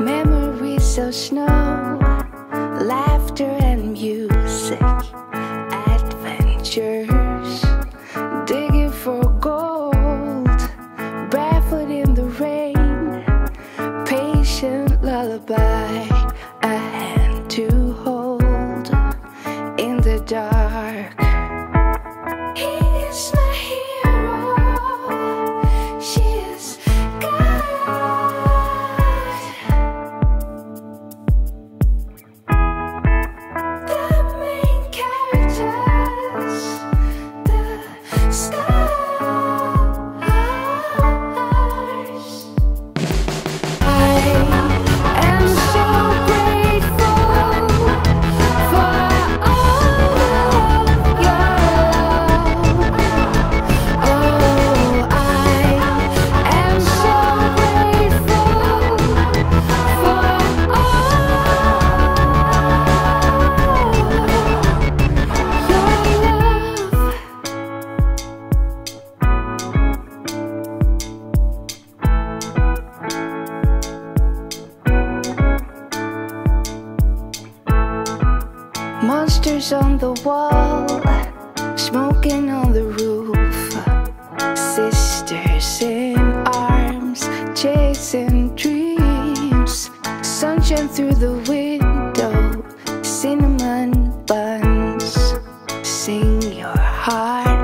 Memories of snow, Monsters on the wall, smoking on the roof. Sisters in arms, chasing dreams. Sunshine through the window, cinnamon buns. Sing your heart.